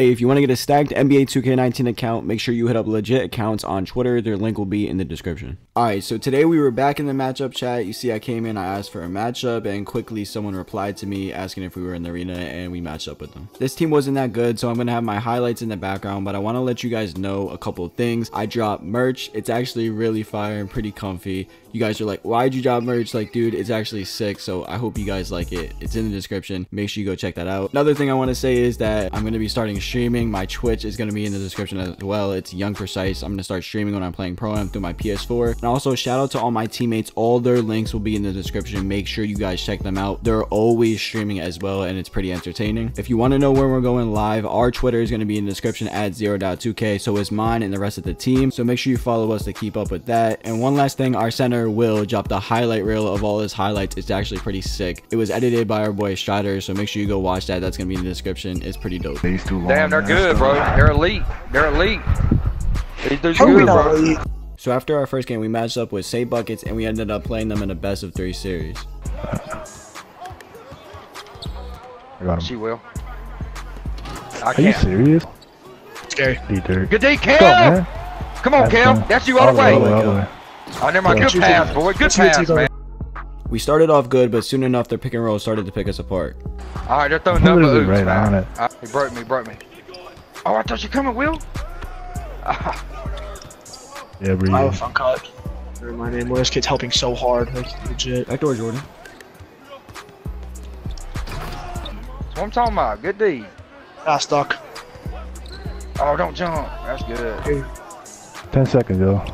Hey, if you want to get a stacked NBA 2K19 account, make sure you hit up Legit Accountz on Twitter. Their link will be in the description. Alright, so today we were back in the matchup chat. You see, I came in, I asked for a matchup, and quickly someone replied to me asking if we were in the arena, and we matched up with them. This team wasn't that good, so I'm going to have my highlights in the background, but I want to let you guys know a couple of things. I dropped merch. It's actually really fire and pretty comfy. You guys are like, why'd you drop merch? Like, dude, it's actually sick, so I hope you guys like it. It's in the description. Make sure you go check that out. Another thing I want to say is that I'm going to be starting streaming. My Twitch is going to be in the description as well. It's Young Precise. I'm going to start streaming when I'm playing Pro-Am through my PS4. And also, shout out to all my teammates. All their links will be in the description. Make sure you guys check them out. They're always streaming as well, and it's pretty entertaining. If you want to know when we're going live, our Twitter is going to be in the description at ZeroDoubt2K. So is mine and the rest of the team. So make sure you follow us to keep up with that. And one last thing, our center will drop the highlight reel of all his highlights. It's actually pretty sick. It was edited by our boy Strider, so make sure you go watch that. That's gonna be in the description. It's pretty dope. Damn, they're good, bro. They're elite. They're elite. These dudes good, bro. So after our first game, we matched up with Say Buckets, and we ended up playing them in a best of three series. I got him. She will. I Are you can't. serious? Scary. D Dirt. Good day, Let's go, Come on, That's Cal. fine. That's you all the way. all the way, all the way. Oh, never mind. Good pass, boy. Good Let's see what pass, you man. We started off good, but soon enough, their pick and roll started to pick us apart. All right, they're throwing I'm number literally oops, right man. on it. Uh, he broke me, broke me. Oh, I thought you coming, Will. Yeah, breathe. Wow, front cut. Never mind, man. This kid's helping so hard. Like, legit. Backdoor, Jordan. That's what I'm talking about. Good D. Ah, stuck. Oh, don't jump. That's good. Ten seconds, yo.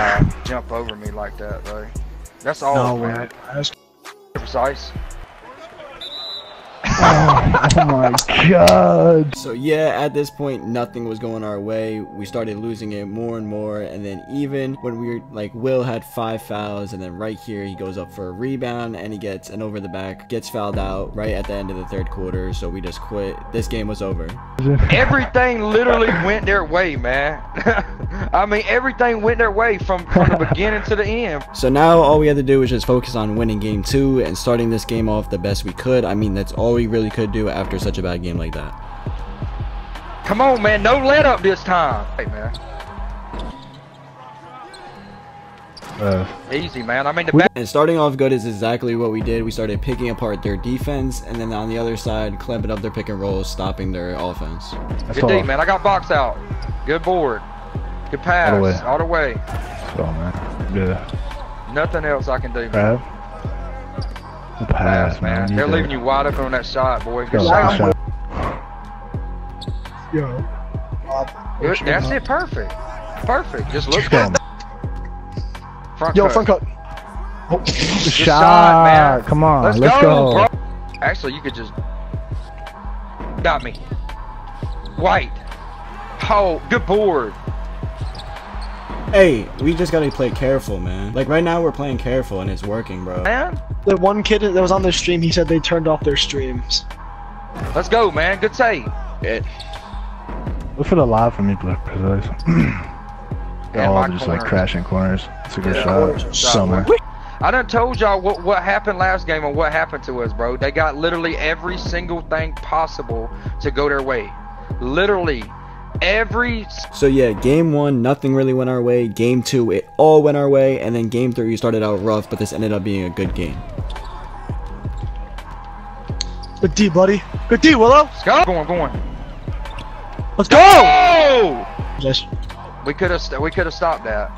Uh, jump over me like that, bro. That's all, No, man. man. That's Precise. oh my god. So yeah, at this point, nothing was going our way. We started losing it more and more, and then even when we were like, Will had five fouls, and then right here he goes up for a rebound, and he gets an over the back, gets fouled out right at the end of the third quarter. So we just quit. This game was over. Everything literally went their way, man. I mean, everything went their way from, from the beginning to the end. So now all we had to do was just focus on winning game two and starting this game off the best we could. I mean, that's all we really could do after such a bad game like that. Come on, man. No let up this time. Hey, man. Uh, Easy, man. I mean, the. And starting off good is exactly what we did. We started picking apart their defense, and then on the other side, clamping up their pick and rolls, stopping their offense. that's Good all. D, man. I got box out. Good board. Good pass. All the way. All the way. That's all, man. Good. Nothing else I can do, man. Grab. Pass, Pass, man. man. They're leaving you wide open on that shot, boy. Good Go, shot. shot. Yo. Good. That's it. Perfect. Perfect. Just look Let's. Front Yo, cut. front cut. Oh, Good shot, shot, man. Come on, Let's, let's, go, go. bro. Actually, you could just got me. White. Oh, good board. Hey, we just gotta play careful, man. Like right now, we're playing careful, and it's working, bro. Man, the one kid that was on their stream, he said they turned off their streams. let's go, man. Good save. Look for the live from me, Black Precise. They're all my just like crashing corners. It's a good Yeah. Shot. are Summer. I done told y'all what what happened last game and what happened to us, bro. They got literally every single thing possible to go their way. Literally every So yeah, game one, nothing really went our way. Game two, it all went our way, and then game three, we started out rough, but this ended up being a good game. Good D, buddy. Good D, Willo. Let's go. Going, going. Let's go. Oh! Just We could have we could have stopped that,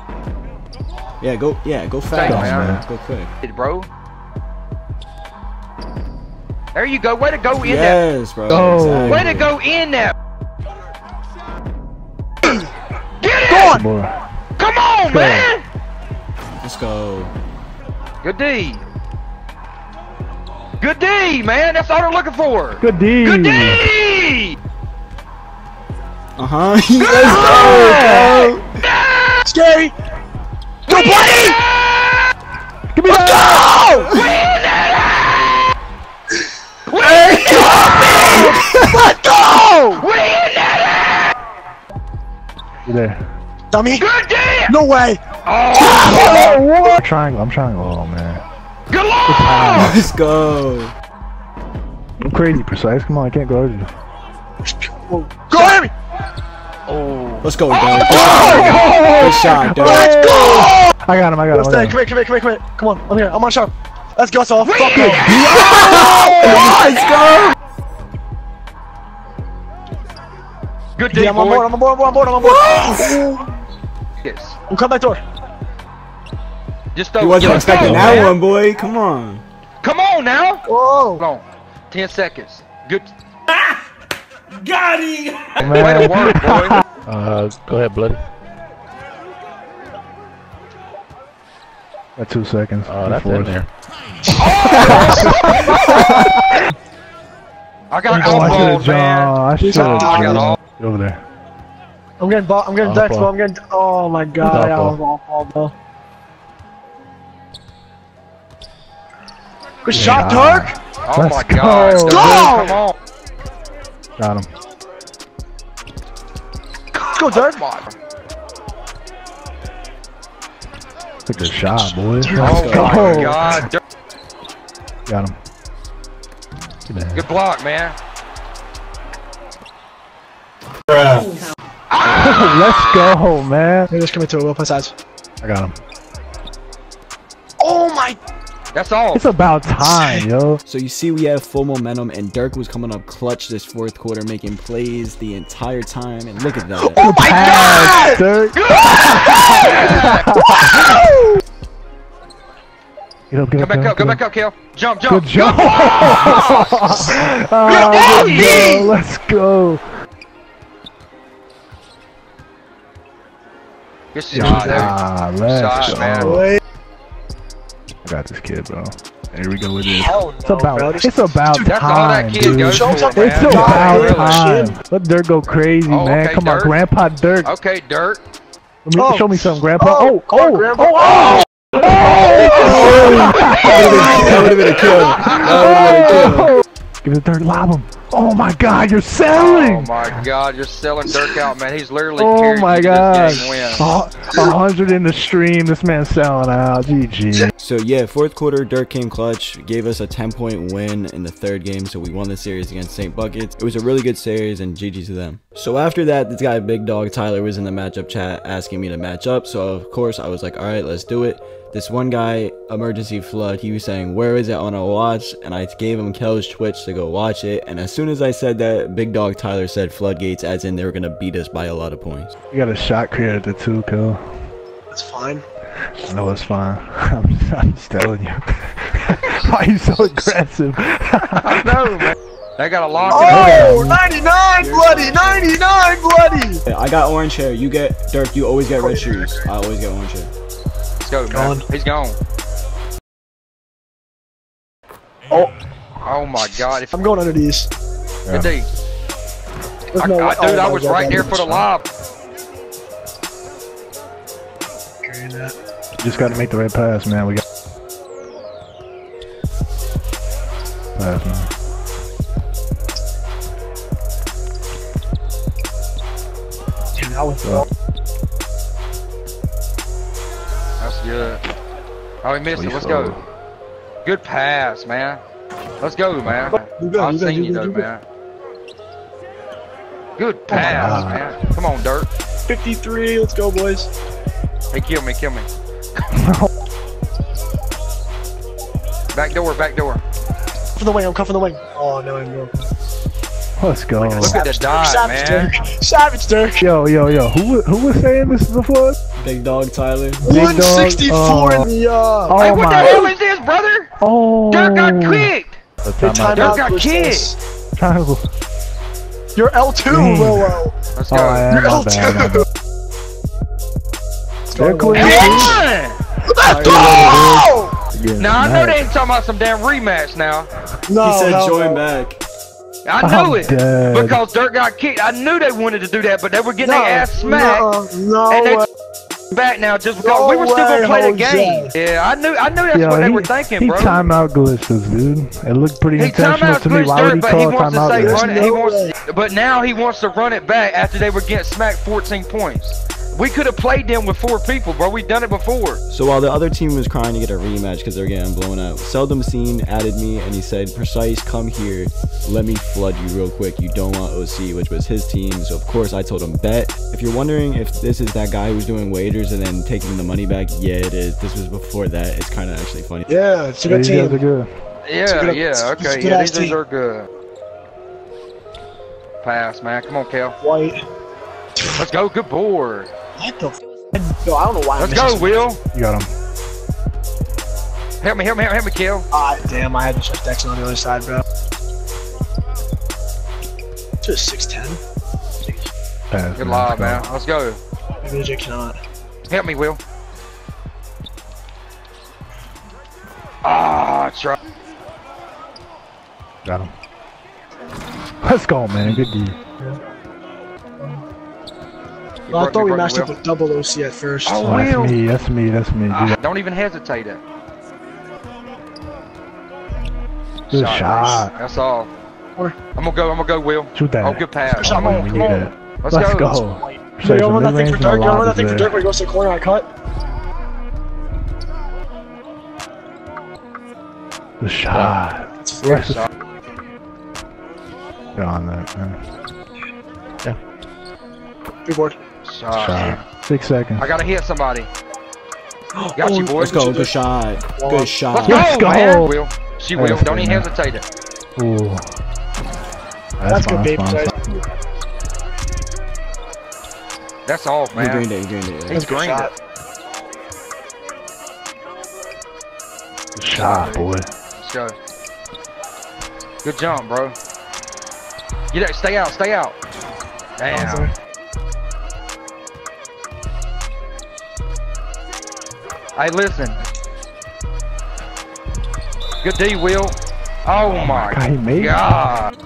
Yeah, go, yeah, go fast, Thanks, man. Let's go quick. bro. There you go. Way to go in there. Yes, bro. Oh. exactly. Way to go in there. Get go it! on. Boy. Come on, go. man! Let's go. Good D. Good D, man. That's all they're looking for. Good D. Good D. Uh huh. Let's go, bro. Scary. Go, buddy. Give me that. Let's go. We in there. You there. Dummy. Good D. No way. Oh, Triangle. I'm triangle. Oh man. good DeLong! Let's go. I'm crazy precise. Come on, I can't guard you. Go at me! Oh. Let's go, oh, Dirk. Good shot, Dirk. Let's go! I got him. I got him. I stay. got Come here, come here, come here, come here. Come on, I'm here. I'm on shot. Let's go, so fuck it. Let's go. Good D, Yeah, I'm on board, I'm on board, I'm on board, I'm on board. Yes. I'm coming back door. Just throw He wasn't let's expecting go, that man. one, boy. Come on. Come on now. Whoa. Hold on. Ten seconds. Good. Got him! Way to work, boy. Uh, go ahead, bloody. Got two seconds. Oh, that's before in there. I got Oh, I elbowed, should have man. jumped. I should Oh, I got have all. jumped. Over there. I'm getting ball, I'm getting Off ball. bro. I'm getting. Oh my god, I Off was off ball, bro. Good shot, Yeah. Turk! Oh Let's my go. God. Go! Come on. Got him. Let's go, Turk! Oh come. Took a shot, boy. Let's Oh go. my God. Dirk, Got him. Good block, man. Let's go, man. Maybe just come to a we'll play. I got him. Oh my. That's all. It's about time, yo. So you see we have full momentum and Dirk was coming up clutch this fourth quarter making plays the entire time and look at that. Oh my Pass, god! Dirk. Get up, get Come up, back get up. Go back up, Kel. Jump, jump. Good job. Ah, Good let's job, go, Good shot, dude. Ah, let's Shot, man. Wait. I got this kid, bro. Here we go with this. Hell no, It's about, bro. it's about That's all that time, kid dude. goes Show for, man. It's about Really? time. Let Dirk go crazy, Oh, man. okay, Come on, Grandpa Dirk. Okay, Dirk. Let me, Oh. Show me something, Grandpa. Oh, Oh, come on, oh, Grandpa. oh, oh, That would have been a kill. That would have been a kill. Give it to Dirk, lob him. Oh my God, you're selling. Oh my God, you're selling Dirk out, man. He's literally Oh carried my God. this game win. Oh, A hundred in the stream. This man's selling out. GG. So yeah, fourth quarter, Dirk came clutch, gave us a 10 point win in the third game, so we won the series against St. Buckets. It was a really good series, and GG to them. So after that, this guy Big Dog Tyler was in the matchup chat asking me to match up, so of course I was like, all right, let's do it. This one guy, Emergency Flood, he was saying, where is it on a watch? And I gave him Kel's Twitch to go watch it, and as soon as I said that, Big Dog Tyler said floodgates, as in they were gonna beat us by a lot of points. You got a shot created at two, kill. That's fine. No, know it's fine. I'm just, I'm just telling you. Why are you so aggressive? I know, man. They got a lock Oh, 99 bloody, 99 bloody! I got orange hair. You get Dirk. You always get red shoes. I always get orange hair. Let's go, man. Gone. He's gone. Oh. Oh my God. If I'm going under these. good D. There's no I, way- dude, oh I was God, right that there for the a lob. Just got to make the right pass, man. We got pass, man. Damn, that was good. Oh, he missed it. Let's go. Good pass, man. Let's go, man. Good, I've you seen you you though, man. Good pass, God. man. Come on, Dirk. 53, let's go, boys. Hey, kill me, kill me. back door, back door. For the wing, I'm cuffing the wing. Oh, no, I'm no. Let's go. Look at the dive, Savage man. Dirk. Savage Dirk. Yo, yo, yo. Who who was saying this before? Big Dog Tyler. dog, 164 oh. in the, uh, Oh hey, what the my. hell is this, brother? Oh. Dirk got kicked. The Big timeout. Dirk got kicked. this. Triangle. You're L2, Dang. Willo. Let's Oh, go. I am. You're My bad. my L2. bad. Let's They're go, clear. Hey, Let's go! Yeah, Now I know they ain't talking about some damn rematch now. No, He said hell join no. back. I I'm knew it dead. because Dirk got kicked. I knew they wanted to do that, but they were getting No, their ass smacked. No, no And they way. back now just because No we were still gonna play the game. Yeah, I knew I knew that's Yo, what they he, were thinking, he bro. timeout glitches, dude. It looked pretty He intentional to me. Why would Dirk, he but he wants to timeout say run it. He wants, but now he wants to run it back after they were getting smacked 14 points. We could have played them with four people, bro. We've done it before. So while the other team was crying to get a rematch because they're getting blown out, Seldom Seen added me and he said, Precise, come here. Let me flood you real quick. You don't want OC, which was his team. So of course I told him bet. If you're wondering if this is that guy who's doing wagers and then taking the money back, yeah, it is. This was before that. It's kind of actually funny. Yeah, it's a good you guys are team. good. Yeah, good- yeah, okay. good Yeah, these team. are good. Pass, man. Come on, Kel. White. Let's go. Good board. What the? F- Yo, I don't know why. Let's I'm go, missing- Will. You got him. Help me, help me, help me, kill. Ah, damn! I had to check Dex on the other side, bro. Just six ten. Pass, Good man. lob, man. Let's go. Maybe they cannot. Help me, Will. Ah, try. Got him. Let's go, man. Good D. Well, I thought we matched up with double OC at first. Oh, Oh, that's Will. me. That's me. That's me. Ah, don't even hesitate it. good Shot, shot. nice. That's all. Or- I'm gonna go. I'm gonna go, Will. Shoot that. Oh, good pass. Good shot, Come on, we come need on. that. Let's, Let's go. go. White. Say you some don't want that thing for mid-range, Dirk. You no don't want that thing for there. Dirk where he goes to the corner. I cut. Good shot. It's Let's shot. get on that, man. Big board. Shot. Shot. Six seconds. I gotta hit somebody. Got you, Oh, boy. Let's go. Good shot. Good Let's shot. go, Let's go. man. Will. She will. Don't good, even man. hesitate. Ooh. That's good, fine, baby. fine, That's all, You man. greened it. You greened it. He's That's a good shot. it. Good shot, boy. Let's go. Good jump, bro. Get out. Stay out. Stay out. Damn. Hey, listen. Good day, Will. Oh my God, he. God.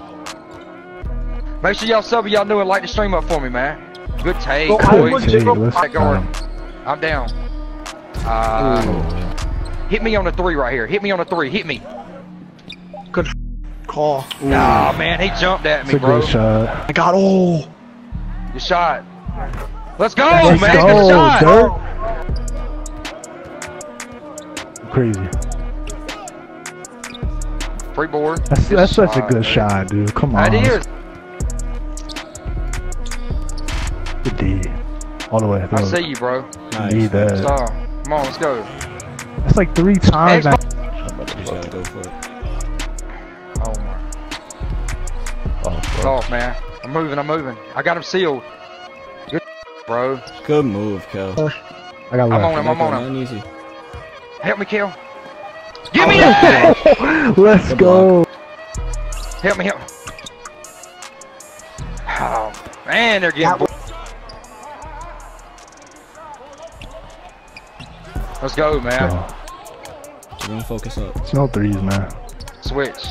Make sure y'all sub if y'all new and like the stream up for me, man. Good take, Well, I boy. was- Hey, let's Back guard. I'm down. Uh, hit me on the three right here. Hit me on the three. Hit me. Good Call. Nah, man, he jumped at It's me, a bro. good shot. I got. Oh. Good shot. Let's go, Let's man. go, Good shot. Dirk. Crazy. Free board. That's that's such a good man. shot, dude. Come on. That is. Good D. All the way. I see you, bro. Nice. Need that. So, come on, let's go. That's like three times. Xbox- now. Just gotta go for it. Oh my. Oh, It's bro. off, man. I'm moving. I'm moving. I got him sealed. Good, bro. Good move, Kel. I got I'm on him. I'm on him. Nothing easy. Help me, kill. Give me that. Let's Good go. Help me, help. Oh man, they're getting. That Let's go, man. Go. We're gonna focus up. It's no threes, man. Switch.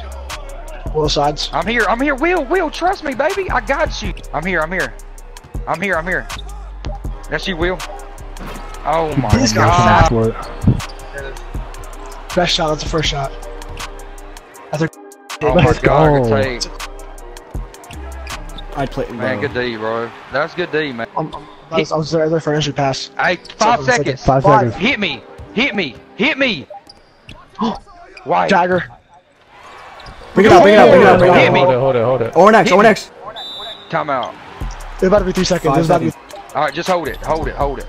Both sides. I'm here. I'm here. Will, Will, trust me, baby. I got you. I'm here. I'm here. I'm here. I'm here. That's you, Will. Oh my He's god. For. Best shot. That's the first shot. Oh my Let's god. go. Good take. I'd play. Man, good D, bro. That's good D, man. I'm, I'm, I was, I was there, there for an entry pass. Hey, five Seven seconds. Five Five. seconds. Hit me. Hit me. Hit me. Why? Dagger. Bring it up. Bring it up. Bring it up. Bring Hit it me. up. Hold it, hold it, hold it. Or next. Or next. Time out. It's about to be three seconds. It's about to be. seconds. All right, just hold it. Hold it. Hold it.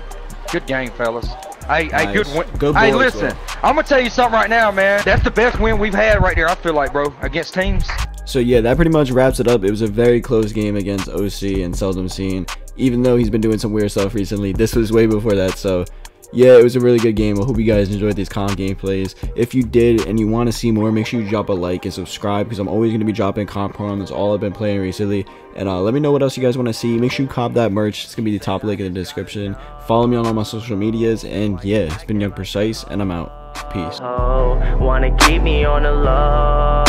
Good game, fellas. Hey, hey, Nice. good win. Good hey, listen. I'm gonna tell you something right now, man. That's the best win we've had right there. I feel like, bro, against teams. So yeah, that pretty much wraps it up. It was a very close game against OC and Seldom Seen. Even though he's been doing some weird stuff recently, this was way before that. So yeah, it was a really good game. I hope you guys enjoyed these calm gameplays. If you did and you want to see more, make sure you drop a like and subscribe because I'm always going to be dropping comp Pro-Am. That's all I've been playing recently. And uh, let me know what else you guys want to see. Make sure you cop that merch. It's going to be the top link in the description. Follow me on all my social medias. And yeah, it's been Young Precise, and I'm out. Peace. Oh, wanna keep me on the low,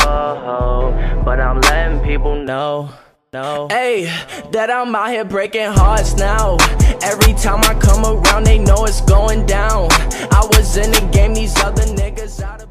but I'm letting people know. No. Hey, that I'm out here breaking hearts now. Every time I come around, they know it's going down. I was in the game, these other niggas out of